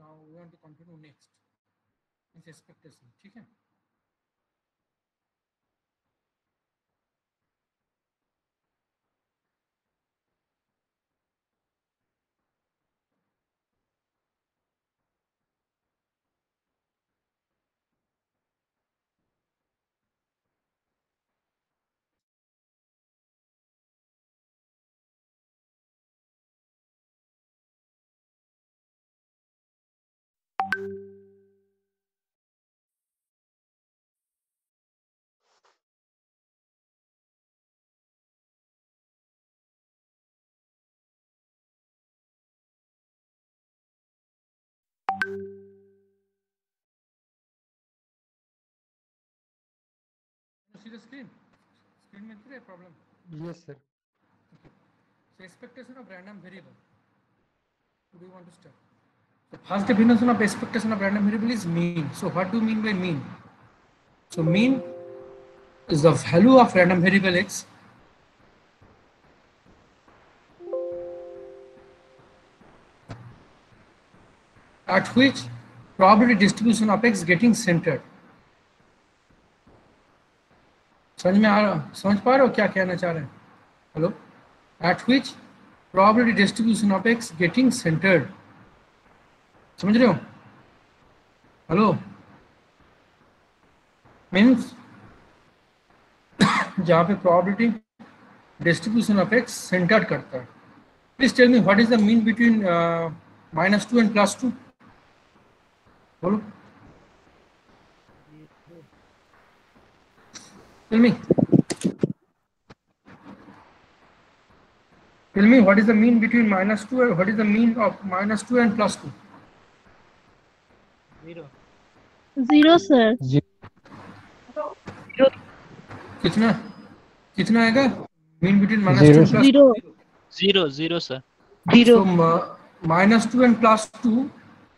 now we want to continue next is expectation ठीक है The screen screen रहा है problem Yes, sir. So expectation of random variable. Who do you want to start? So first definition of expectation of random variable is mean. So what do you mean by mean? So mean is the value of random variable x at which probability distribution of x getting centered. समझ में आ रहा? समझ पा रहे हो क्या कहना चाह रहे हैं? Hello at which probability distribution of X getting centred समझ रहे हो? हेलो मीन्स जहाँ पे probability distribution of X centred करता है। Please tell me what is the mean between minus two and plus two बोलो। Tell me Tell me what is the mean between minus 2 and what is the mean of minus 2 and plus 2? Zero. Zero, sir. कितना कितना आएगा mean between minus Zero, two. Plus Zero. Zero, zero, sir. Zero. Minus two and plus two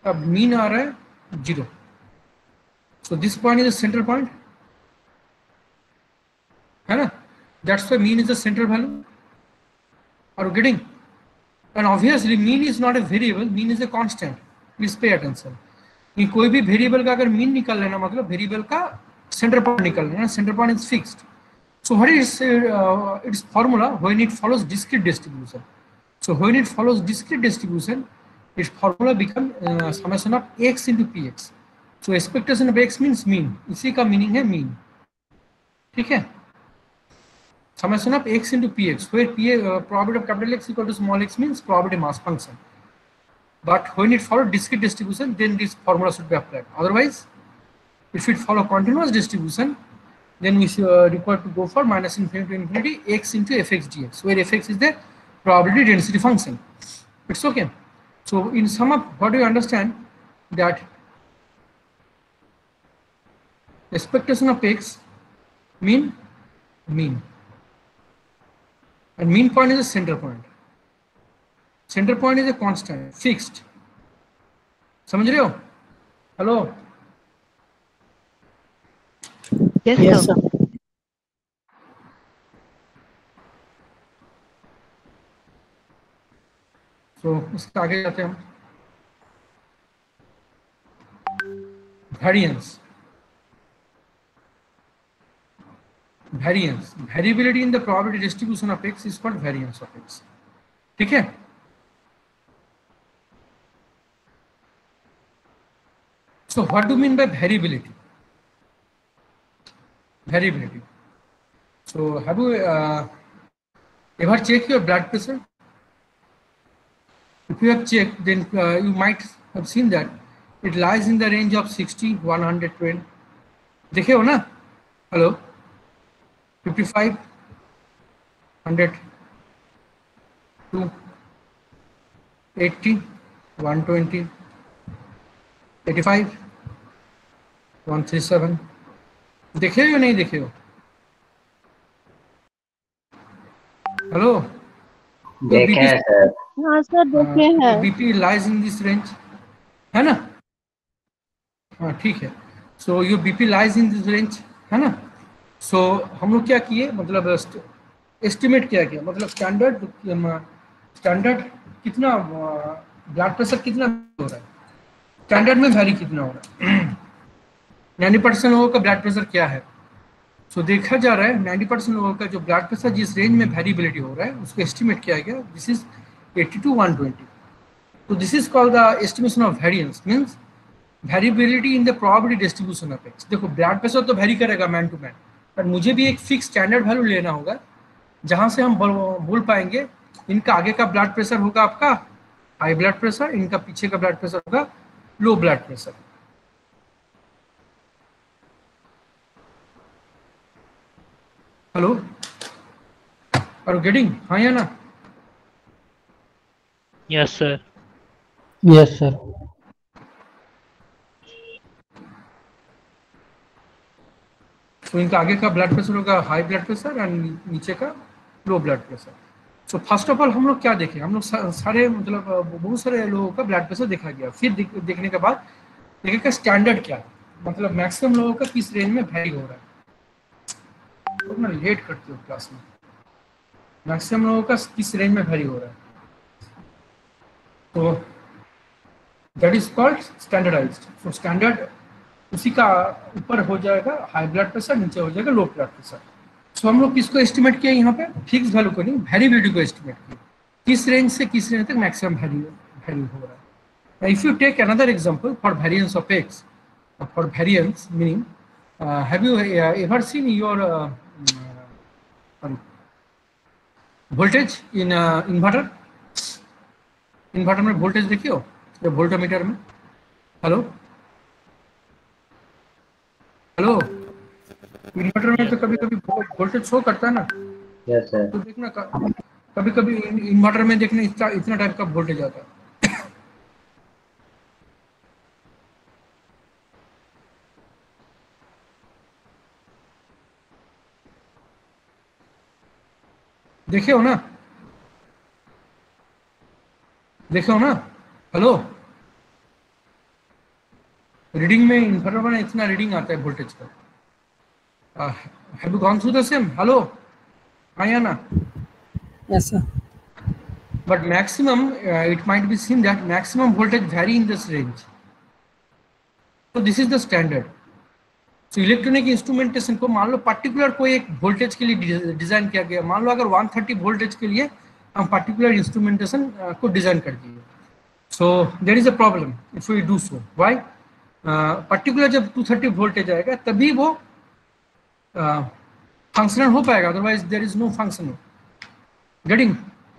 अब mean आ रहा है zero so this point is centre point है ना? That's why mean is the central value और getting and obviously mean is not a variable mean is a constant please pay attention कि कोई भी वेरिएबल का अगर मीन निकल लेना मतलब वेरिएबल का सेंटर पॉइंट निकल लेना centre point is fixed so her it's its formula when it follows discrete distribution so when it follows discrete distribution its formula become summation of X into P so expectation of X means mean इसी का meaning है mean ठीक है? Summation of x into px where p uh, probability of capital X equal to small x means probability mass function. But when it follows discrete distribution then this formula should be applied. Otherwise if it follow continuous distribution then we should uh, require to go for minus infinity to infinity x into fx dx where fx is the probability density function. It's okay. So in sum up what do you understand? That expectation of x mean mean and mean point is a center point center point is a constant fixed समझ रहे हो hello Yes, Yes, sir. sir. तो इसके आगे जाते हैं हम variance Variance variability in the probability distribution of x is called variance of x ठीक है so what do you mean by variability variability so have you uh, ever checked your blood pressure if you have checked, then uh, you might have seen that it lies in the range of 60, 120. देखे हो ना hello 55, 100, 2, 80, 120, 85, 137. देखे हो नहीं देखे हो? Hello देखे हैं सर। हाँ सर देखे हैं BP lies in this range है ना? हाँ ठीक है। So your BP lies in this range है ना? सो so, हम लोग क्या किए? मतलब एस्टिमेट क्या किया? मतलब स्टैंडर्ड स्टैंडर्ड कितना ब्लड प्रेशर कितना हो रहा है? स्टैंडर्ड में वैरी कितना हो रहा है? नाइन्टी परसेंट लोगों का ब्लड प्रेशर क्या है? सो so, देखा जा रहा है नाइन्टी परसेंट लोगों का जो ब्लड प्रेशर जिस रेंज में वेरिएबिलिटी हो रहा है उसको एस्टिमेट किया गया। This is eighty to one twenty तो this is called the estimation of variance means variability in the probability distribution of X देखो ब्लड प्रेशर तो वेरी करेगा मैन टू मैन पर मुझे भी एक फिक्स स्टैंडर्ड वैल्यू लेना होगा जहाँ से हम बोल पाएँगे इनका आगे का ब्लड प्रेशर होगा आपका हाई ब्लड प्रेशर इनका पीछे का ब्लड प्रेशर होगा low blood pressure hello are getting हाँ या ना? Yes sir yes sir. तो इनका आगे का ब्लड प्रेशर होगा हाई ब्लड प्रेशर एंड नीचे का low blood pressure so first of all हम लोग क्या देखें? हम लोग सारे मतलब बहुत सारे लोगों का ब्लड प्रेशर देखा गया। फिर देख, देखने के बाद देखे का स्टैंडर्ड क्या है। मतलब मैक्सिमम लोगों का किस रेंज में वैरी हो रहा है। तो ना लेट करते हो क्लास में। मैक्सिमम लोगों का किस रेंज में वैरी हो रहा है। तो that is called standardised so standard उसी का ऊपर हो जाएगा हाई ब्लड प्रेशर नीचे हो जाएगा लो ब्लड प्रेशर सो हम लोग किसको एस्टिमेट किया यहाँ पे? फिक्स वैल्यू को नहीं वेरिएबिलिटी को एस्टिमेट किया किस रेंज से किस रेंज तक मैक्सिमम वैल्यू हो रहा है? If you take another example for variance of X for variance meaning have you ever seen your voltage in inverter inverter में वोल्टेज देखियो? वोल्टोमीटर में। Hello hello? इन्वर्टर में तो कभी कभी वोल्टेज शो करता है ना? Yes, sir. तो देखना कभी कभी इन्वर्टर में देखना इतना इतना टाइप का वोल्टेज आता है। देखे हो ना? देखे हो ना? हेलो? रीडिंग में इन्वर्टर में इतना रीडिंग आता है वोल्टेज का। Have you gone through the same hello आया ना? Yes, sir. but maximum uh, it might be seen that maximum voltage vary in this range. So this is the standard. So electronic instrumentation को मान लो particular कोई एक voltage के लिए design किया गया। मान लो अगर 130 वोल्टेज के लिए हम पर्टिकुलर इंस्ट्रूमेंटेशन को डिज़ाइन कर दिए। So there is a problem if we do so why particular जब 230 वोल्टेज आएगा तभी वो फंक्शनल हो पाएगा otherwise there is no functional getting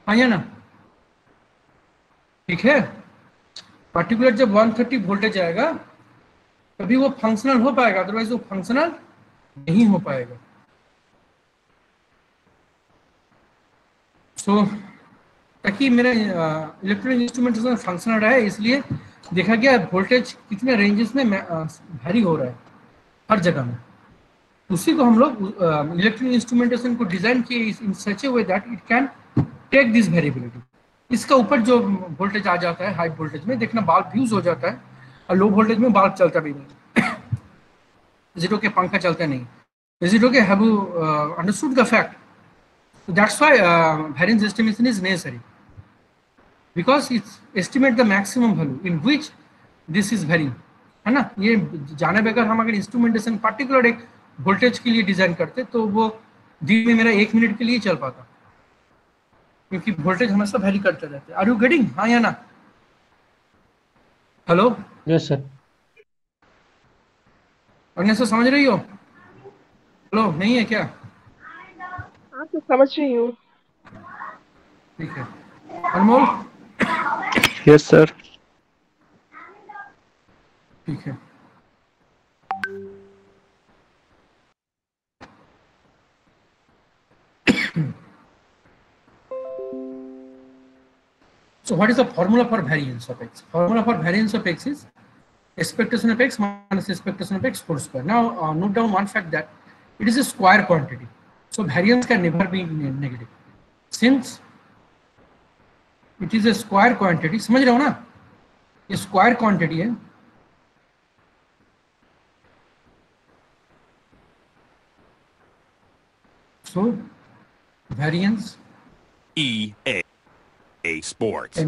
आइए ना? ठीक है? पर्टिकुलर जब 130 वोल्टेज आएगा तभी वो फंक्शनल हो पाएगा अदरवाइज़ वो फंक्शनल नहीं हो पाएगा. सो so, ताकि मेरा इलेक्ट्रॉनिक इंस्ट्रूमेंट फंक्शनल रहे इसलिए देखा गया वोल्टेज कितने रेंजेस में भारी हो रहा है, हर जगह में। उसी को हम लोग इलेक्ट्रॉनिक इंस्ट्रूमेंटेशन को डिज़ाइन किए in such a way that it can take this variability इसका ऊपर जो वोल्टेज आ जाता है हाई वोल्टेज में, देखना बाल्ब फ्यूज हो जाता है, और लो वोल्टेज में बाल्ब चलता भी नहीं। ज़ीरो के पंखा चलता नहीं। ज़ीरो के have understood the fact that's why variance estimation is necessary because it's estimate the maximum value in which this is vary है ना? ये जाने बगैर हम अगर इंस्ट्रूमेंटेशन पर्टिकुलर एक वोल्टेज के लिए डिज़ाइन करते तो वो दिन में मेरा एक मिनट के लिए चल पाता। क्योंकि वोल्टेज हमेशा वेरी करते रहते आर यू गेटिंग हाँ या ना? हेलो Yes, सर अग्नि से समझ रही हो? हेलो नहीं है क्या? हाँ तो समझ रही हूँ। ठीक है। Anmol? Yes, sir. ठीक है So what is the formula for variance of x? Formula for variance of x is expectation of x minus expectation of x whole square. Now uh, note down one fact that it is a square quantity. So variance can never be ne- negative. Since it is a square quantity समझ रहे हो ना? ये square quantity है। So variance E A A sports.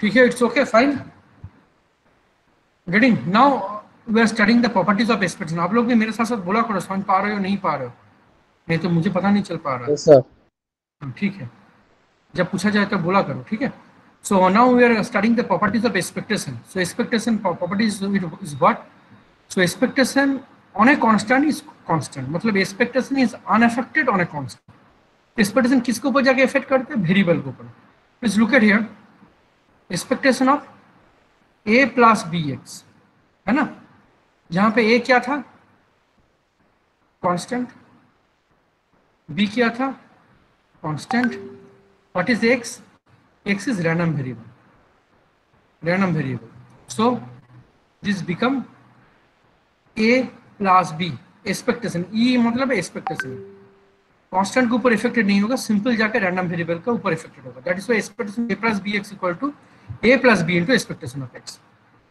ठीक है it's okay fine getting now we are studying the properties of expectation आप लोग भी मेरे साथ साथ बोला करो समझ पा रहे हो नहीं पा रहे हो? नहीं तो मुझे पता नहीं चल पा रहा Yes, हाँ, ठीक है। जब पूछा जाए तो बोला करो ठीक है? So now we are studying the properties of expectation so expectation properties is what so expectation on a constant is constant मतलब expectation is unaffected on a constant expectation किसके ऊपर जाके इफ़ेक्ट करते हैं? वेरिएबल के ऊपर। Please look at here expectation of A plus B X है ना? जहाँ पे ए क्या था? कांस्टेंट बी क्या था? Constant what is X X is random variable random variable so this become A plus B expectation E मतलब एक्सपेक्टेशन कांस्टेंट के ऊपर इफेक्टेड नहीं होगा सिंपल जाकर रैंडम वेरिएबल का ऊपर इफेक्टेड होगा. That is why expectation A plus B X equal to A plus B into expectation of X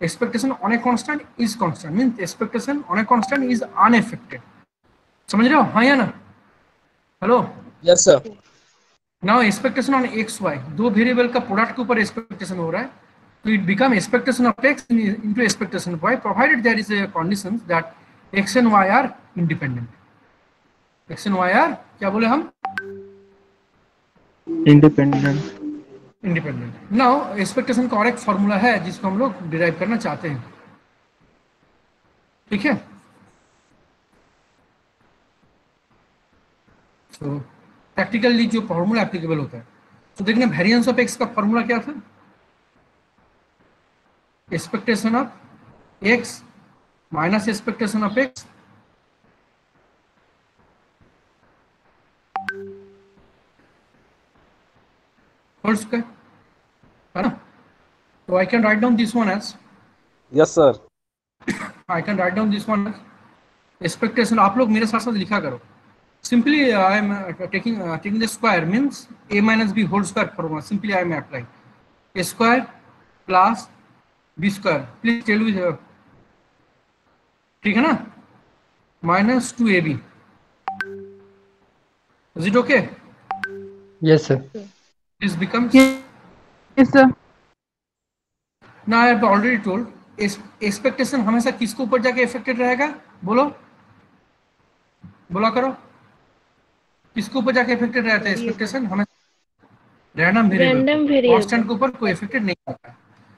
expectation on a constant is constant. Means expectation on a constant is unaffected. समझ रहे हो? हाँ या ना? Hello Yes, sir. Now expectation on X Y दो variable का product के ऊपर एक्सपेक्टेशन हो रहा है तो it become expectation of X into expectation Y provided there is a condition that X and Y are independent X and Y are क्या बोले हम? Independent. इंडिपेंडेंट नाउ एक्सपेक्टेशन का और एक फॉर्मूला है जिसको हम लोग डिराइव करना चाहते हैं। ठीक है? सो प्रैक्टिकली जो फॉर्मूला एप्लीकेबल होता है। तो देखना वेरियंस ऑफ़ एक्स का फॉर्मूला क्या था? Expectation of X minus expectation of X whole square है ना तो I can write down this one as Yes, sir. I can write down this one as expectation. आप लोग मेरे साथ साथ लिखा करो. Simply I am uh, taking uh, taking the square means a minus b whole square formula. Simply I am applying a square plus b square. Please tell me. Uh, ठीक है ना? Minus two ab. Is it okay? Yes, sir. This becomes. Yes, sir. Now I have already told. Expectation हमेशा किसके ऊपर जाके affected रहेगा बोलो बोला करो किसके ऊपर जाके इफेक्टेड रहता है एक्सपेक्टेशन हमें random variable Random variable. Constant के ऊपर कोई इफेक्टेड नहीं होता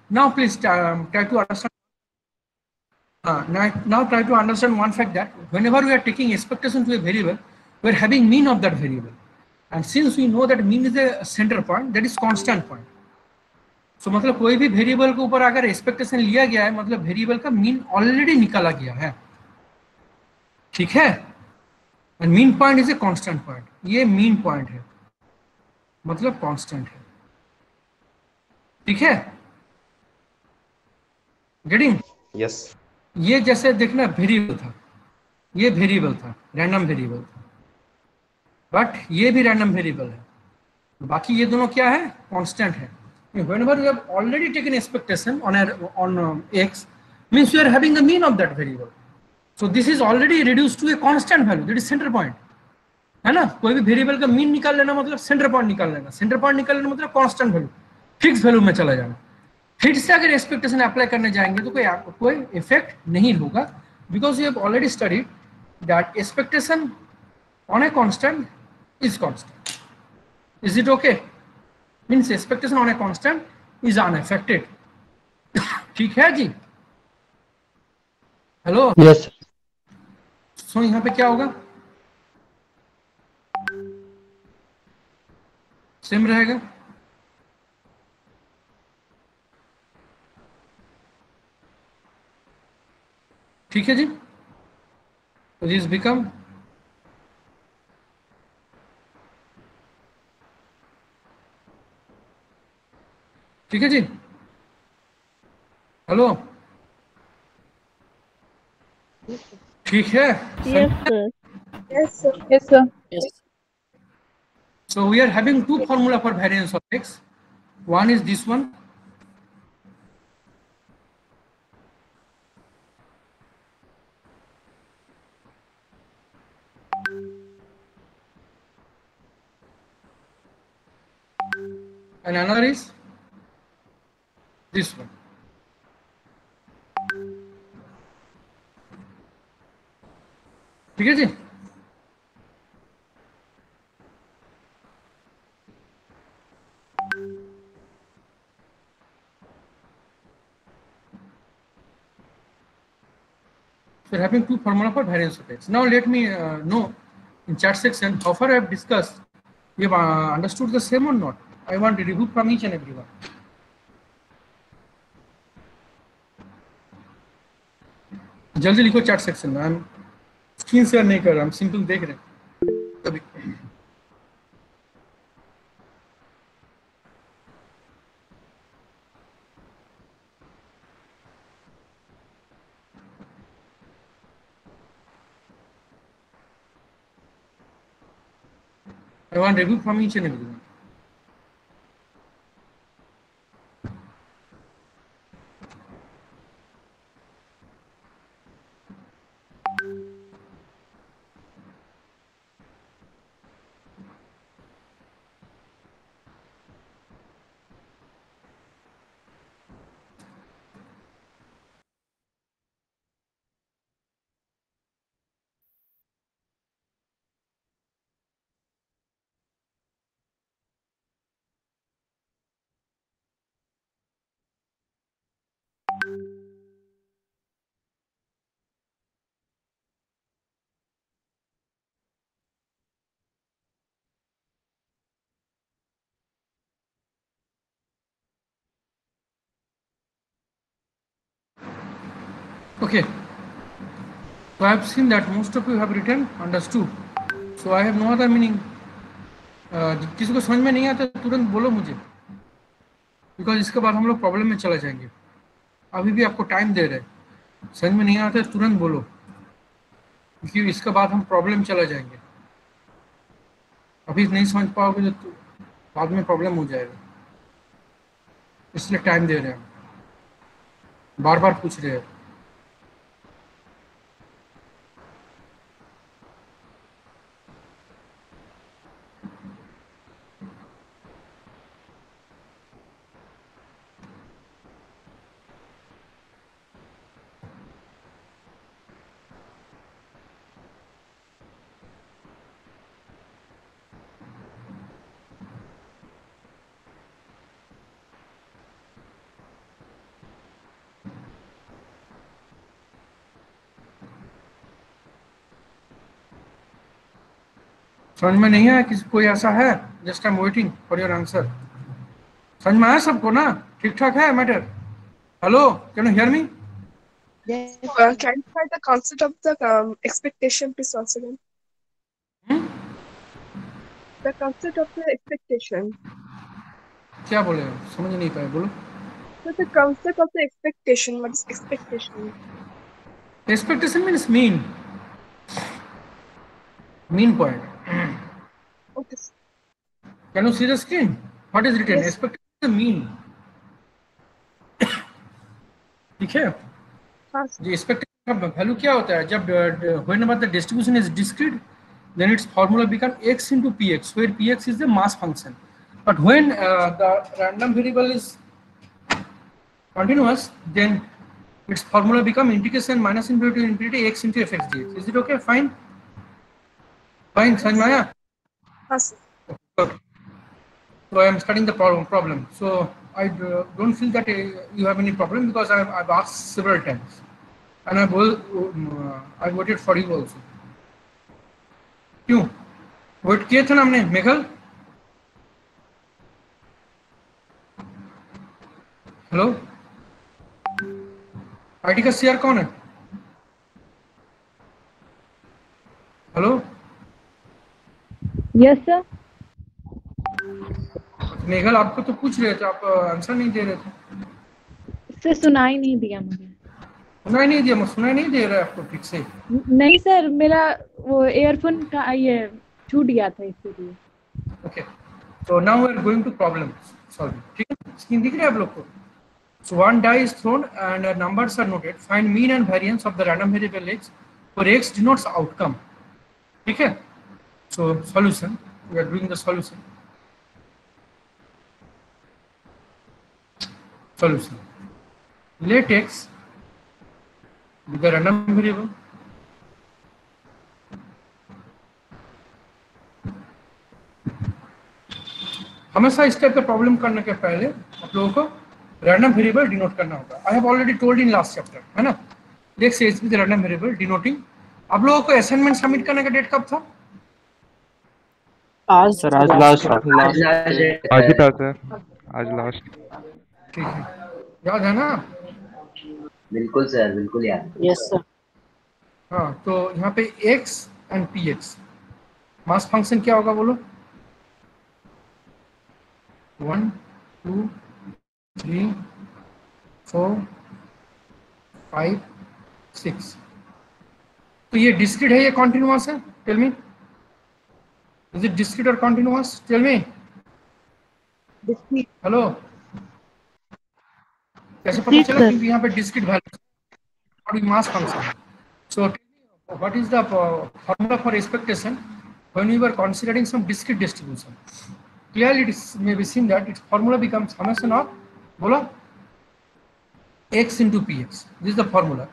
now please try to understand now try to understand one fact that whenever we are taking expectation to a variable we are having mean of that variable and since we know that mean is a center point that is constant point. So so, मतलब कोई भी variable के ऊपर अगर expectation लिया गया है मतलब वेरिएबल का मीन ऑलरेडी निकाला गया है। ठीक है? And mean point is a constant point ये मीन पॉइंट है। मतलब कांस्टेंट है। ठीक है? Getting Yes. ये जैसे देखना वेरिएबल था। ये वेरिएबल था रैंडम वेरिएबल था। बट ये भी रैंडम वेरिएबल है। बाकी ये दोनों क्या है? कांस्टेंट है। Whenever you have already taken expectation on a, on um, x means you are having the mean of that variable. So this is already reduced to a constant value. That is center है ना? कोई भी variable का mean निकाल लेना मतलब centre point निकाल लेना। सेंटर पॉइंट निकाल लेना मतलब कांस्टेंट वैल्यू फिक्स वैल्यू में चला जाना। फिर से अगर एक्सपेक्टेशन अप्लाई करने जाएँगे तो कोई कोई इफ़ेक्ट नहीं होगा। Because you have already studied that expectation on a constant is constant is it okay means expectation on a constant is unaffected ठीक है जी हेलो Yes. सो यहाँ पे क्या होगा सेम रहेगा ठीक है जी दिस बिकम ठीक है जी हेलो ठीक है Yes, sir. Yes, sir. So we are having two formula for variance of x. One is this one. And another is this one. ঠিক আছে So having two formula for variance of x. Now let me uh, know in chat section how far I have discussed, we have uh, understood the same or not. I want to review from each and everyone. जल्दी लिखो chat section में हम screen share नहीं कर रहे हम simple देख रहे हैं। तभी I want review from each and everyone. Okay. So I have seen that most of you have written understood. So I have no other meaning. Uh, किसी को समझ में नहीं आता तुरंत बोलो मुझे। बिकॉज़ इसके बाद हम लोग प्रॉब्लम में चले जाएँगे। अभी भी आपको टाइम दे रहे हैं। समझ में नहीं आता तुरंत बोलो। क्योंकि इसके बाद हम प्रॉब्लम चले जाएँगे। अभी नहीं समझ पाओगे तो बाद में प्रॉब्लम हो जाएगा। इसलिए टाइम दे रहे हैं। बार बार पूछ रहे हैं। समझ में नहीं आया किसी कोई ऐसा है just I am waiting for your answer समझ में आया सबको ना? ठीक ठाक है matter hello can you hear me क्या बोले समझ नहीं पाए बोलो। Expectation mean mean point Okay. can you see the screen what is written Yes. expectation is mean ठीक है हाँ, जो एक्सपेक्टेशन का वैल्यू क्या होता है जब whenever the distribution is discrete then its formula become x into px where px is the mass function but when uh, the random variable is continuous then its formula become integration minus infinity to infinity x into fx dx is it okay fine fine समझ में आया हाँ, So I am studying the problem. problem. So I uh, don't feel that uh, you have any problem because I've, I've asked several times, and I will um, uh, I voted for you also. क्यों vote किए थे ना हमने Meghal hello ID का share कौन है hello yes sir Meghal आपको तो पूछ रहे थे आप आंसर नहीं दे रहे थे। सर सुनाई नहीं दिया मुझे। सुनाई नहीं दिया सुनाई नहीं दे रहा आपको ठीक से। नहीं सर मेरा वो एयरफोन का ये छूट गया था इसीलिए। ओके तो now we are going to problem solving ठीक है? स्क्रीन दिख रही है आप लोग को? So one die is thrown and numbers are noted find mean and variance of the random variable x for x denotes outcome. ठीक है? So, solution. We are doing the solution. Solution. Let x be the random variable. हमेशा इस type का problem करने के पहले आप लोगों को रैंडम वेरिएबल डिनोट करना होगा। I have already told in last chapter है ना? देख से इज़ रैंडम वेरिएबल डिनोटिंग आप लोगों को असाइनमेंट सबमिट करने का डेट कब था? आज सर आज लास्ट आज आज लास्ट ही। था सर आज लास्ट ठीक है। याद है ना? बिल्कुल सर बिल्कुल याद यस सर हाँ तो यहाँ पे X and P X mass function क्या होगा बोलो? One two three four five six तो ये डिस्क्रीट है ये कॉन्टिन्यूस है? Tell me is it discrete और continuous tell me Discrete. Hello कैसे पता Discrete, चला. क्योंकि यहाँ पे discrete value mass function so what is the uh, formula for expectation when we were considering some discrete distribution clearly it is, may be seen that its formula becomes summation of बोलो x into px this is the formula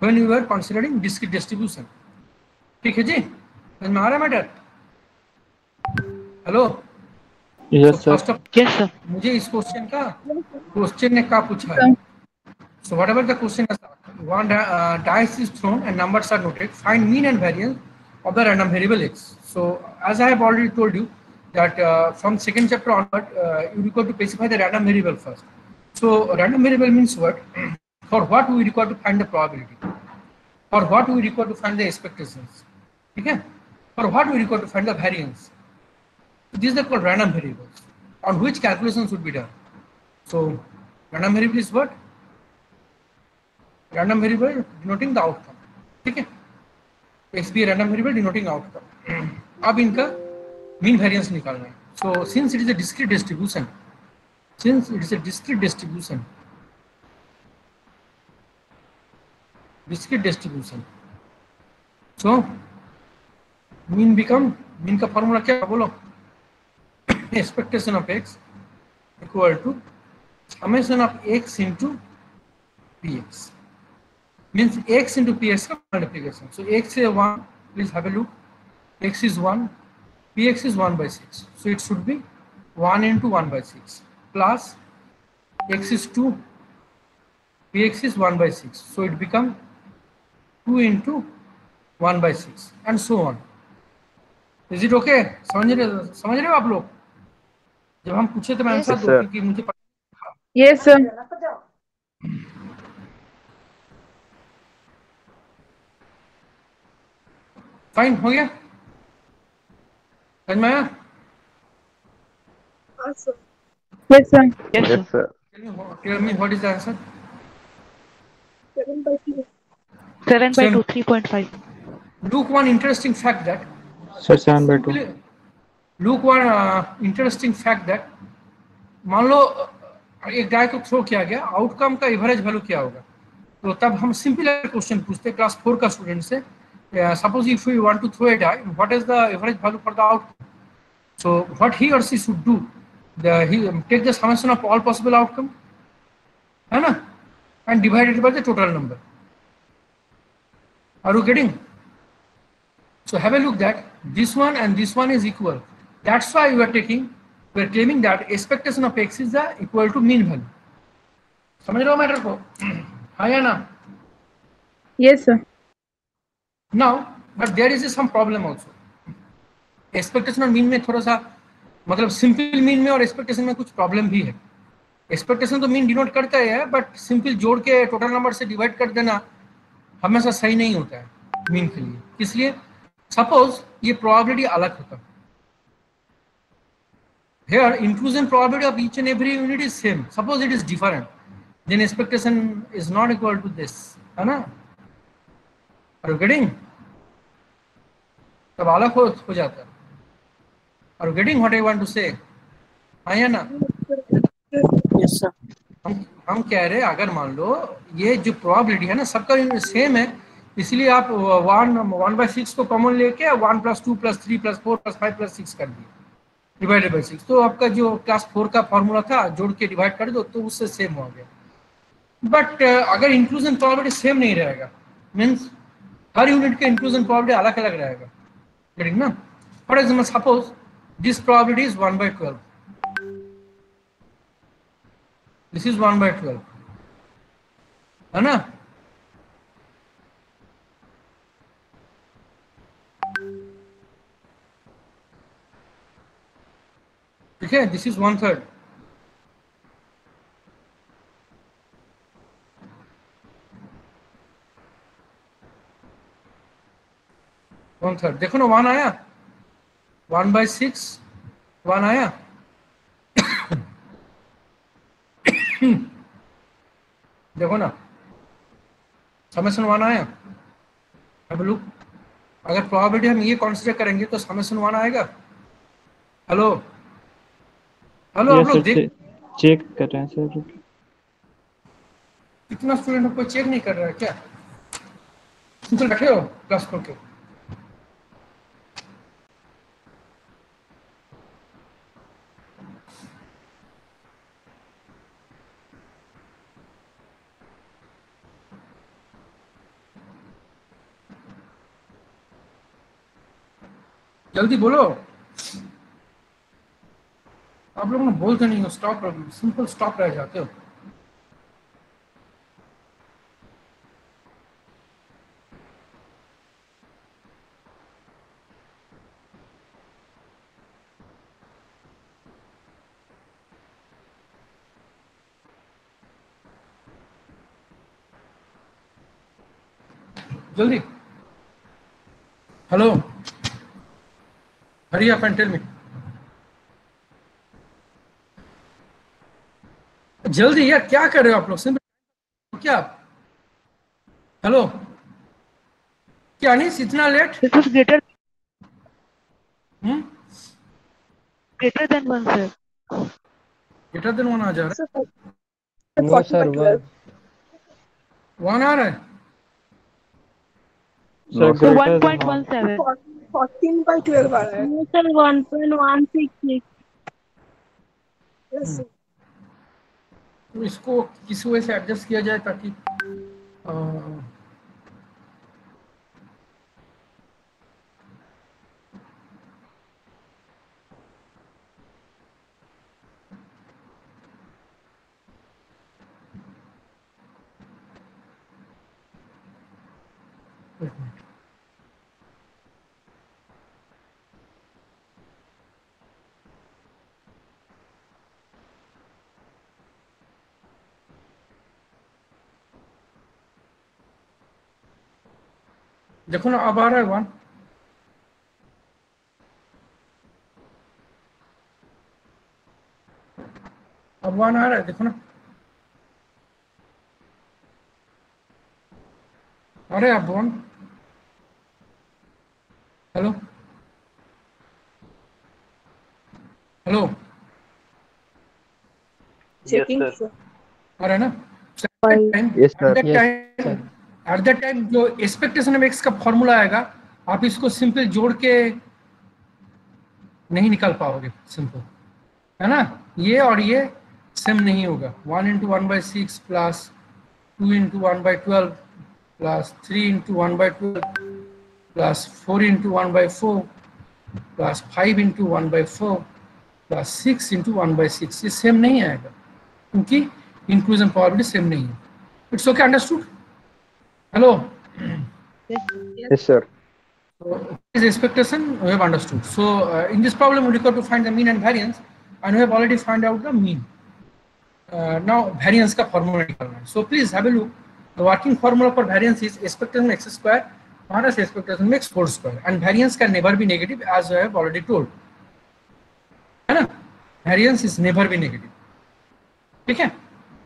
when we were considering discrete distribution ठीक है जी समझ में आ रहा है matter hello मुझे इस क्वेश्चन का क्वेश्चन ने क्या पूछा है। So whatever the question one dice is thrown and numbers find mean and variance of the random variable X so as I already told you that from second chapter onward you require to specify the random variable first so random variable means what for what we require to find the probability for what we require to find the expectations ठीक है for what we require to find the variance these are called random variables on which calculations should be done so random variable is what? Random variable denoting the outcome. ठीक है X be random variable denoting outcome अब इनका mean variance निकालना है so since it is a discrete distribution since it is a discrete distribution discrete distribution so mean become mean का formula क्या है? बोलो expectation of x equal to summation of x into px means x into px का multiplication so x is 1 please have a look x is 1 px is 1 by 6 so it should be 1 into 1 by 6 plus x is 2 px is 1 by 6 so it become 2 into 1 by 6 and so on is it okay समझ रहे समझ रहे हो आप लोग जब हम पूछे तो मैं आंसर दो. क्योंकि मुझे पता Yes, sir. फाइन हो गया समझ में आया Awesome. Yes, sir. Yes sir Tell me, what- tell me what is the answer? Seven by two. Seven by Seven. two, three point five. Look one interesting fact that sir seven by two look one interesting fact that मान लो, एक di को throw किया गया outcome का average value क्या होगा? तो तब हम सिंपल क्वेश्चन पूछते हैं क्लास फोर का स्टूडेंट से suppose if you want to throw a die what is the average value for the outcome so what he और she should do he take the summation of all possible outcome है ना? And divided by the total number are you getting so have a look that this one and this one is equal that's why we are taking we are claiming that expectation of x is the equal to mean value. समझ रहे हो matter को? हाँ या ना? Yes, sir. now but there is some problem also. Expectation और mean में थोड़ा सा मतलब सिंपल मीन में और एक्सपेक्टेशन में कुछ प्रॉब्लम भी है। एक्सपेक्टेशन तो मीन डिनोट करता है बट सिंपल जोड़ के टोटल नंबर से डिवाइड कर देना हमेशा सही नहीं होता है मीन के लिए। इसलिए सपोज़ ये प्रोबेबिलिटी अलग होता। Here inclusion probability of each and every unit is same suppose it is different then expectation is not equal to this है are you getting तब अलग हो, हो जाता है Are you getting what I want to say? हाँ या ना यस सर हम हम कह रहे हैं अगर मान लो ये जो प्रोबेबिलिटी है ना सबका सेम है इसलिए आप वन वन बाई सिक्स को कॉमन लेके one plus two plus three plus four plus five plus six कर दिए डिवाइडेड बाई सिक्स तो आपका जो क्लास फोर का फॉर्मूला था, जोड़ के डिवाइड कर दो तो उससे सेम हो गया। बट अगर इंक्लूजन प्रोबेबिलिटी सेम नहीं रहेगा मीन्स हर यूनिट का इंक्लूजन प्रोबेबिलिटी अलग अलग रहेगा। Getting ना? For example suppose this probability is one by twelve this is one by twelve है ना? है this is one third one third देखो ना वन आया। वन बाई सिक्स वन आया। देखो ना समेसन वन आया। अब लुक अगर प्रोबेबिलिटी हम ये कॉन्सिडर करेंगे तो समेसन वन आएगा। हेलो हेलो आप लोग देख चेक कर रहे हैं सर। कितना स्टूडेंट कोई चेक नहीं कर रहा है क्या? सिंपल बैठे हो क्लास खोल के। जल्दी बोलो। आप लोग ना बोलते नहीं हो स्टॉप सिंपल स्टॉप रह जाते हो। जल्दी। Hello hurry up and tell me जल्दी यार क्या कर रहे हो आप लोग? सिंपल क्या? हेलो? क्या नहीं इतना late this greater greater than one sir greater than one आ जा रहा है। सर वन आ रहा है? सर 1.17 14 बाय 12 आ रहा है। सर 1.166 तो इसको किसी वजह से एडजस्ट किया जाए ताकि देखो ना अब आ रहा है वन अब वन आ रहा है देखो ना। अरे अब वन हेलो। हेलो। Sir. आ रहा है ना? टाइम एट दैट टाइम जो एक्सपेक्टेशन ऑफ़ एक्स का फॉर्मूला आएगा, आप इसको सिंपल जोड़ के नहीं निकाल पाओगे सिंपल है ना? ये और ये सेम नहीं होगा. One into one by six plus two into one by twelve plus three into one by twelve plus four into one by four plus five into one by four plus six into one by six ये same नहीं आएगा, क्योंकि inclusion probability same नहीं है. It's okay understood hello Yes, sir. So this expectation we have understood. So uh, in this problem, we require to find the mean and variance, and we have already found out the mean. Uh, now variance का formula निकालना है. So please have a look. The working formula for variance is expectation x square minus expectation x whole square, and variance can never be negative as I have already told. है ना? Variance is never be negative. ठीक है?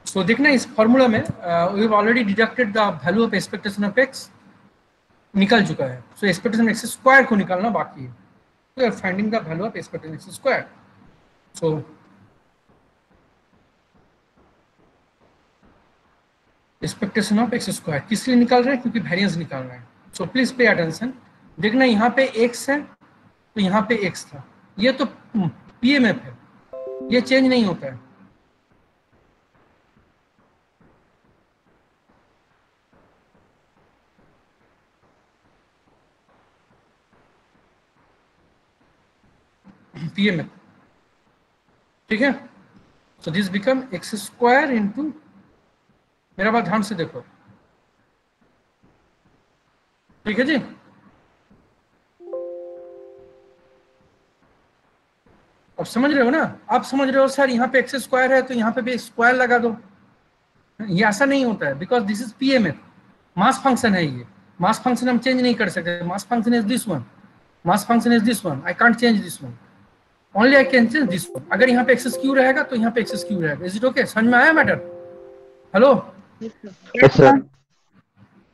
So, देखना इस formula में we have already deducted the value of expectation of निकल चुका है। सो एक्सपेक्टेशन एक्स स्क्वायर को निकालना बाकी है। तो finding the value of expectation x square so expectation of x square किस लिए निकाल रहे हैं? क्योंकि वेरिएंस निकाल रहे हैं। सो प्लीज़ पे अटेंशन देखना यहाँ पे एक्स है तो यहाँ पे एक्स था। ये तो पीएमएफ है। ये चेंज नहीं होता है। पी ठीक है? So this become x square into, मेरा बात ध्यान से देखो। ठीक है जी? अब समझ रहे हो ना? आप समझ रहे हो, सर, यहाँ पे एक्स स्क्वायर है तो यहाँ पे भी स्क्वायर लगा दो। ये ऐसा नहीं होता है because this is P M F mass function है ये। मास फ़ंक्शन हम चेंज नहीं कर सकते। Mass function is this one mass function is this one I can't change this one only I can change this one अगर यहाँ पे access Q रहेगा तो यहाँ पे एक्सेस क्यू रहेगा। इज़ इट ओके समझ में आया matter hello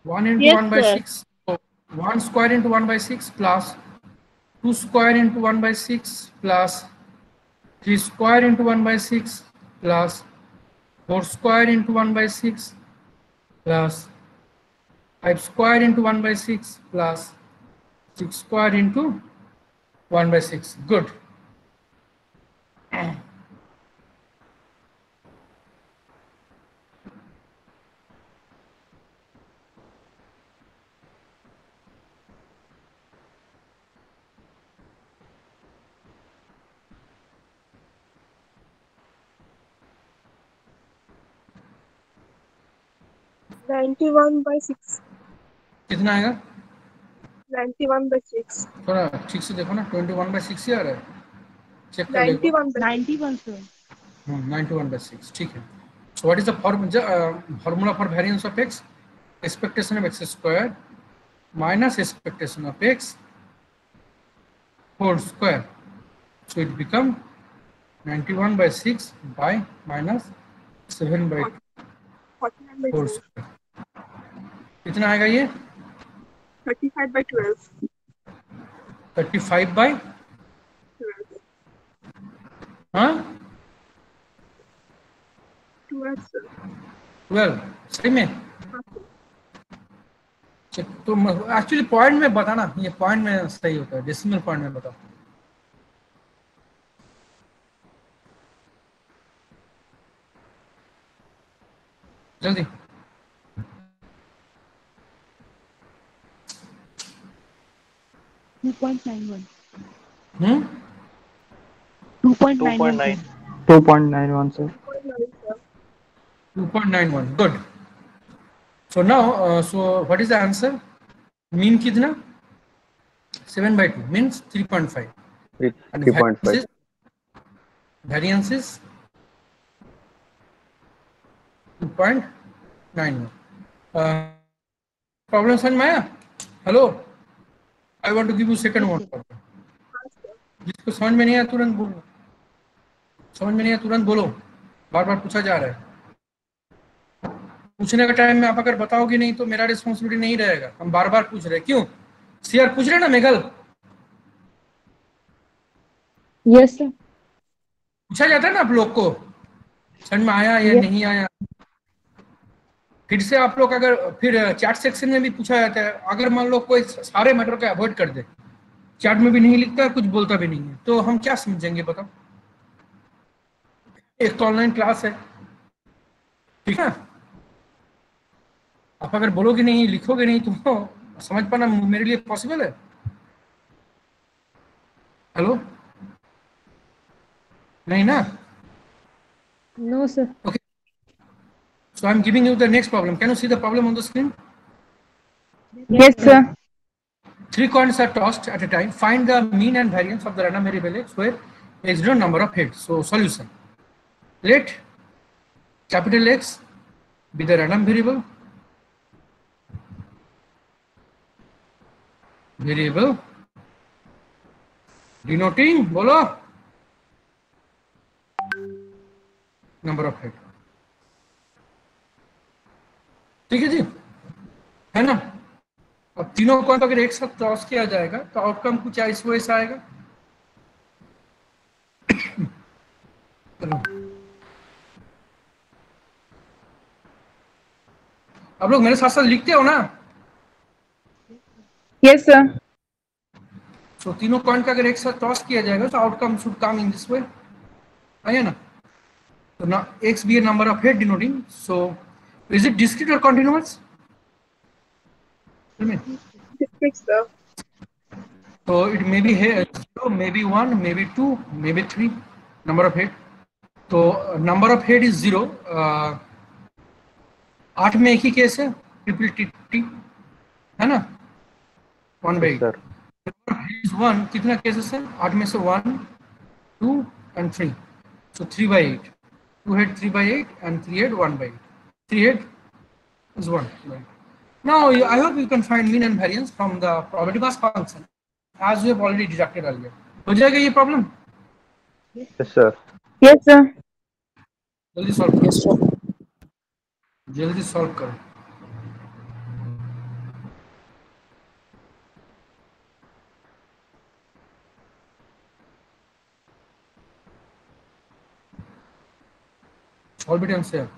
one into one by six one square into one by six plus two square into one by six plus three square into one by six plus four square into one by six plus five square into one by six plus six square into one by six good कितना आएगा? Ninety-one by six. थोड़ा ठीक से देखो ना twenty one by six ही आ रहा है। चेक कर लेगा Ninety-one 91 sir. Ninety one by six ठीक है so what is the formula for variance of x expectation of x square minus expectation of x whole square so it become 91 by 6 by minus 7 by Forty-nine by 4 twelve. square कितना आएगा ये Thirty-five by twelve. 35 by Twelve. हाँ Twelve, sir. 12 सही में तो actually point में बताना ये पॉइंट में सही होता है डेसिमल पॉइंट में बताओ जल्दी point nine one. Hmm Two point nine one. 2.9. sir. 2.91 sir. Forty-nine, sir. 2.91 good so now uh, so what is the answer mean कितना 7 by 2 means 3.5 Three and three point variance five. is, variance is 2.91 uh, problem समझ में आया hello I want to give you second one problem जिसको समझ में नहीं आया तुरंत बोलो समझ में नहीं आया? तुरंत बोलो। बार बार पूछा जा रहा है। पूछने का टाइम में आप अगर बताओगे नहीं तो मेरा रिस्पॉन्सिबिलिटी नहीं रहेगा। हम बार बार पूछ रहे हैं। क्यों? सीआर पूछ रहे ना मेघल? Yes sir. पूछा जाता है ना आप लोग को? समझ में आया या Yes. नहीं आया? फिर से आप लोग अगर फिर चैट सेक्शन में भी पूछा जाता है। अगर मान लो कोई सारे मैटर को अवॉइड कर दे। चैट में भी नहीं लिखता कुछ बोलता भी नहीं है। तो हम क्या समझेंगे बताओ। एक तो ऑनलाइन क्लास है। ठीक है? आप अगर बोलोगे नहीं लिखोगे नहीं तुमको समझ पाना मेरे लिए पॉसिबल है। हेलो नहीं ना? No sir okay so I am giving you the next problem can you see the problem on the screen yes sir three coins are tossed at a time find the mean and variance of the random variable x where x denote number of head so solution Let capital X be the random variable. Variable denoting bolo number of head. ठीक है जी है ना अब तीनों को अगर एक साथ क्रॉस किया जाएगा तो आउटकम कुछ ऐसा वैसा आएगा आप लोग मेरे साथ साथ लिखते हो ना Yes sir. तो तीनों पॉइंट का अगर एक साथ टॉस किया जाएगा तो outcome should come in this way आइए ना तो ना x be a number of head denoting so is it discrete और sir. So it may be here zero, maybe one, maybe two, maybe three number of head. तो number of head is zero आठ में एक ही case है triple T T है ना one by sir. One कितना केसेस है आठ में से one two and three so three by eight two head three by eight and three head one by three head is one right now i hope you can find mean and variance from the probability mass function as we have already deducted earlier हो जाएगा ये problem Yes, sir. Yes, sir. जल्दी solve करो जल्दी solve करो। All be टेम्स है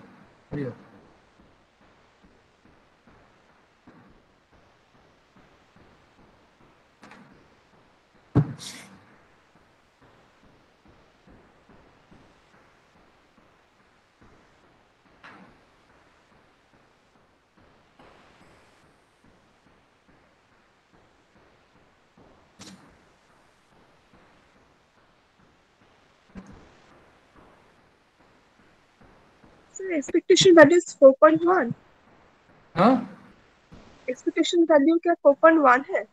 up. Sir, expectation value 4.1. हाँ Expectation value क्या 4.1 है?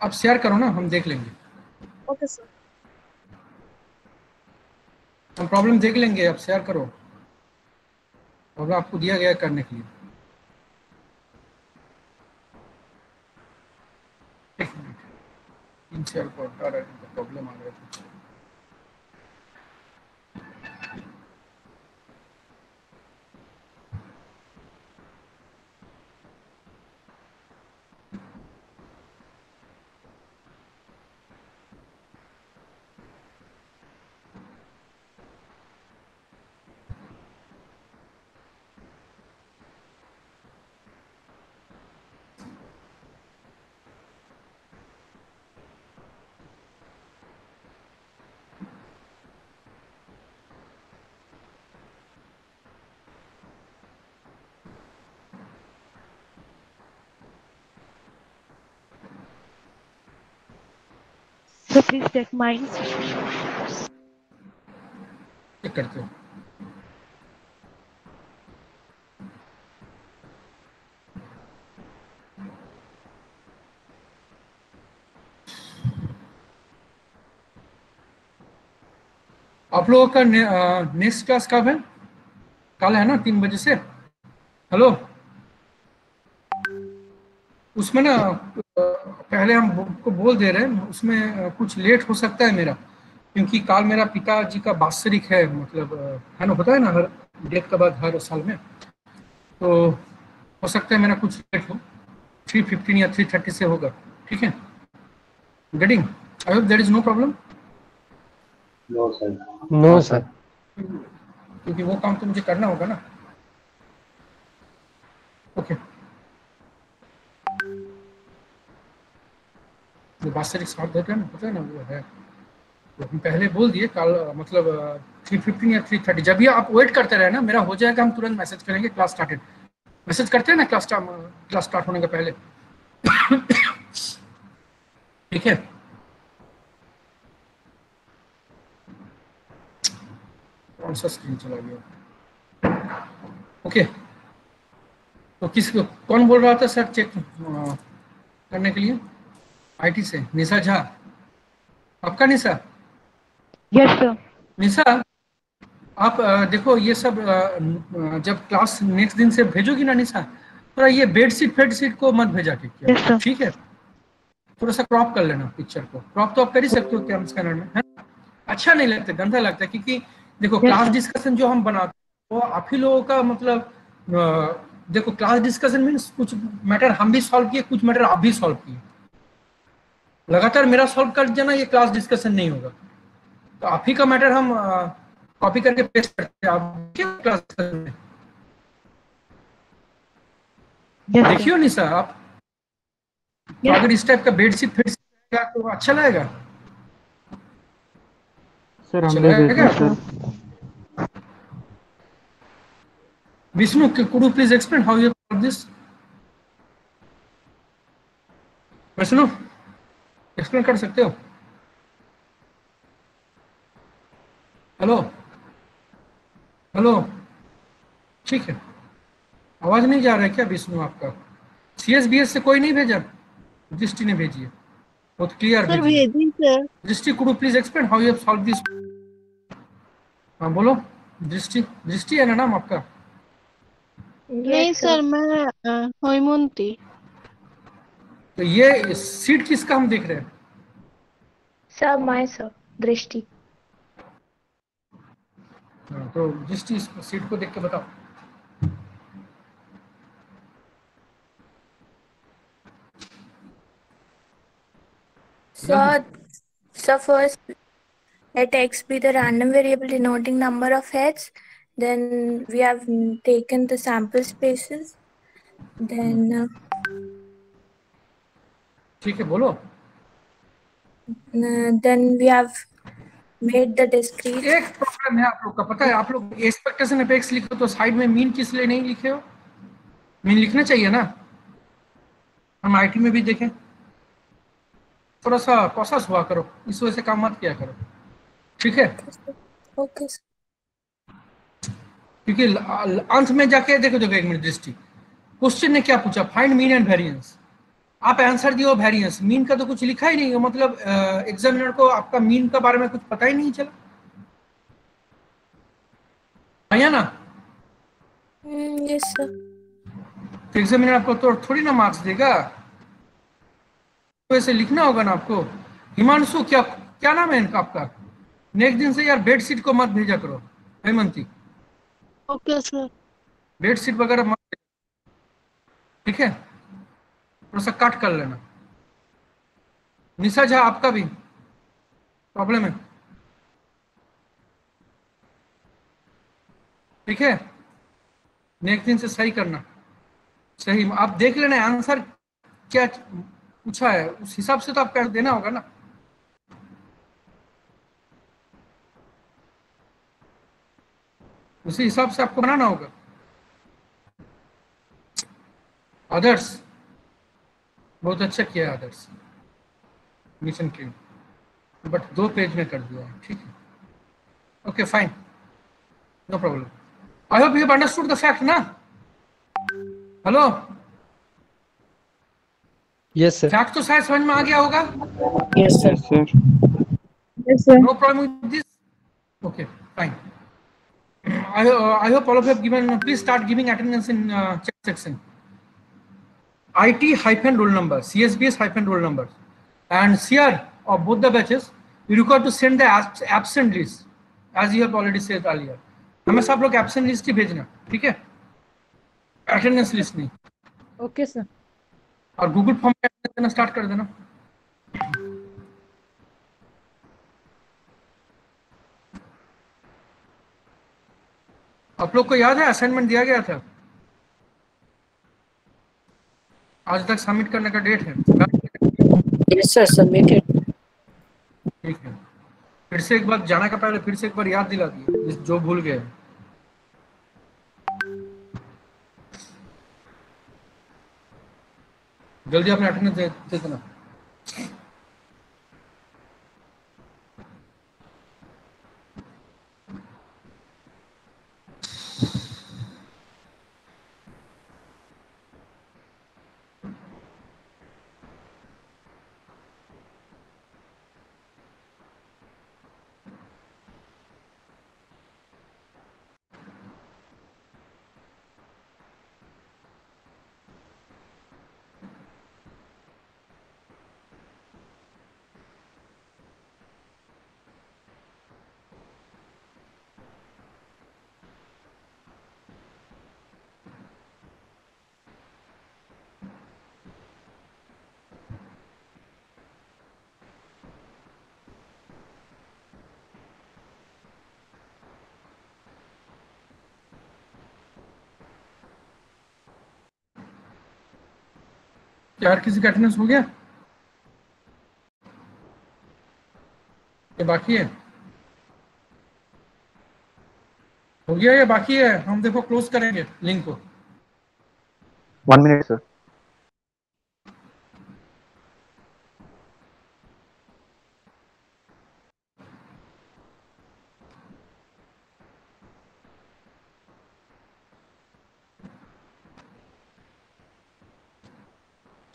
आप शेयर करो ना हम देख लेंगे Okay, sir. हम प्रॉब्लम देख लेंगे आप शेयर करो प्रॉब्लम आपको दिया गया करने के लिए एक मिनट इन शेयर है प्रॉब्लम आ गया कुछ So please check mine. Check करते हो। आप लोगों का नेक्स्ट क्लास कब है? कल है ना, तीन बजे से। हेलो? उसमें ना पहले हम को बोल दे रहे हैं उसमें कुछ लेट हो सकता है मेरा क्योंकि काल मेरा पिताजी का वात्सरिक है मतलब है ना होता है ना हर डेट के बाद हर साल में। तो हो सकता है मेरा कुछ लेट हो थ्री फिफ्टीन या थ्री थर्टी से होगा ठीक है? Getting I hope there is no problem no sir No, sir. क्योंकि वो काम तो मुझे करना होगा ना। ओके जो वास्तविक होता है ना, पता है ना, वो है। तो हम पहले बोल दिए, कल मतलब थ्री फिफ्टीन या थ्री थर्टी जब भी आप वेट करते रहे ना, मेरा हो जाएगा, हम तुरंत मैसेज करेंगे क्लास स्टार्टेड मैसेज करते हैं ना क्लास क्लास स्टार्ट होने के पहले। ठीक है? कौन सा स्क्रीन चला गया? ओके तो किस कौन बोल रहा था सर चेक करने के लिए? आईटी से। निशा झा। आपका निशा? Yes, sir. निशा आप देखो ये सब जब क्लास नेक्स्ट दिन से भेजोगी ना निशा थोड़ा ये बेडशीट फेडशीट को मत भेजा के Yes, क्या sir. ठीक है? थोड़ा सा क्रॉप कर लेना पिक्चर को। क्रॉप तो आप कर ही सकते हो कैम स्कैनर में है? अच्छा नहीं लगता गंदा लगता है क्योंकि देखो क्लास डिस्कशन जो हम बनाते हैं वो आप ही लोगों का मतलब देखो क्लास डिस्कशन मीन्स कुछ मैटर हम भी सॉल्व किए कुछ मैटर आप भी सॉल्व किए। लगातार मेरा सॉल्व कर देना ये क्लास डिस्कशन नहीं होगा। तो आप ही का मैटर हम कॉपी करके पेस्ट करते हैं। आप क्या क्लास में देखियो नहीं सर आप। तो अगर इस टाइप का बेडशीट फिर तो अच्छा लगेगा। सर हम भी sir Vishnu you please explain how you solve this? Vishnu? Explain कर सकते हो। हेलो? हेलो? ठीक है। आवाज़ नहीं जा रहा है क्या विष्णु आपका? सी एस बी एस से कोई नहीं भेजा? दृष्टि ने भेजी है। बहुत क्लियर है। Drishti could please explain how you solve this हाँ बोलो। दृष्टि दृष्टि है ना नाम आपका? नहीं सर मैं होइमुंती तो ये सीट किसका हम देख रहे हैं सर माय सर दृष्टि हाँ, तो दृष्टि इस सीट को देख के बताओ Sir, so first let x be the random variable denoting number of heads. Then we have mm, taken the sample spaces. Then uh, ठीक है बोलो। Then we have made the discrete. एक प्रॉब्लम है आप लोग का पता है आप लोग एक्सपेक्टेशन अपेक्स लिखो तो साइड में मीन किस लिए नहीं लिखे हो? मीन लिखना चाहिए ना? हम आईटी में भी देखें। थोड़ा सा प्रोसेस हुआ करो इस वजह से काम मत किया करो। ठीक है? Sir. क्योंकि अंत में जाके देखो देखो एक मिनट दृष्टि। क्वेश्चन ने क्या पूछा? फाइंड मीन एंड वेरिएंस आप आंसर दियो वेरिएंस मीन का तो कुछ लिखा ही नहीं है मतलब एग्जामिनर को आपका मीन के बारे में कुछ पता ही नहीं चला। भैया ना? Mm, yes, sir. तो एग्जामिनर आपको तो थोड़ी ना मार्क्स देगा। तो ऐसे लिखना होगा ना आपको। हिमांशु क्या क्या नाम है इनका आपका? नेक्स्ट दिन से यार बेड शीट को मत भेजा करो Hemanti. Okay sir bed sheet वगैरह मत ठीक है? थोड़ा सा कट कर लेना। निशा झा आपका भी। प्रॉब्लम है। ठीक है? नेक्स्ट दिन से सही करना। सही। आप देख लेना आंसर क्या पूछा है। उस हिसाब से तो आपका देना होगा ना। उसी हिसाब से आपको बनाना होगा। आदर्श बहुत अच्छा किया आदर्श। मिशन के बट दो पेज में कर दिया ठीक है। Okay fine no problem I hope you understood the fact ना? हेलो यस सर फैक्ट तो शायद समझ में आ गया होगा। Yes sir sir yes sir no problem with this okay fine I hope all of you have given please start giving attendance in check section IT hyphen roll number, CSBS hyphen roll number. And CR of both the batches, you require to send the abs- absent list, as you have already said earlier. हमेशा आप लोग absent list ही भेजना, ठीक है? Attendance list नहीं. Okay, sir. और Google form में देना स्टार्ट कर देना आप लोग को याद है असाइनमेंट दिया गया था आज तक सबमिट करने का डेट है। यस सर सबमिटेड ठीक है। फिर से एक बार जाने का पहले फिर से एक बार याद दिला दिए जो भूल गए। जल्दी अपने अटेंडेंस दे देना। क्या हर किसी का अटेंडेंस हो गया? ये बाकी है? हो गया, या बाकी है। हम देखो क्लोज करेंगे लिंक को। One minute sir.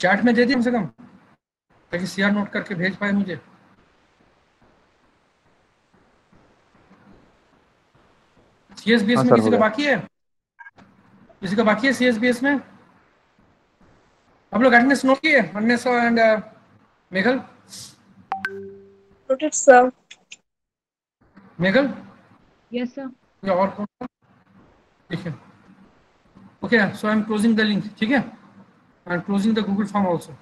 चैट में दे दी कम से कम। ताकि सीआर नोट करके भेज पाए मुझे। सीएसबीएस हाँ, में किसी का बाकी है? किसी का बाकी है सीएसबीएस में? आप लोग अटेंडेंस नोट किए? Annes and Meghal Noted, sir. Meghal yes sir या और कौन ठीक है। Okay so I am closing the link ठीक है? Am closing the Google form also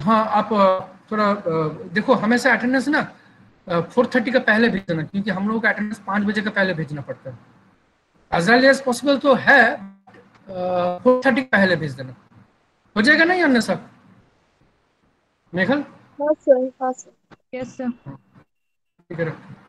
हाँ आप थोड़ा देखो हमेशा अटेंडेंस ना फोर थर्टी का पहले भेज देना क्योंकि हम लोगों का अटेंडेंस पाँच बजे का पहले भेजना पड़ता है। एज अर्ली एज पॉसिबल तो है फोर थर्टी का पहले भेज देना। हो जाएगा नहीं अन्य सब? मेघल? हाँ हाँ ठीक है रखो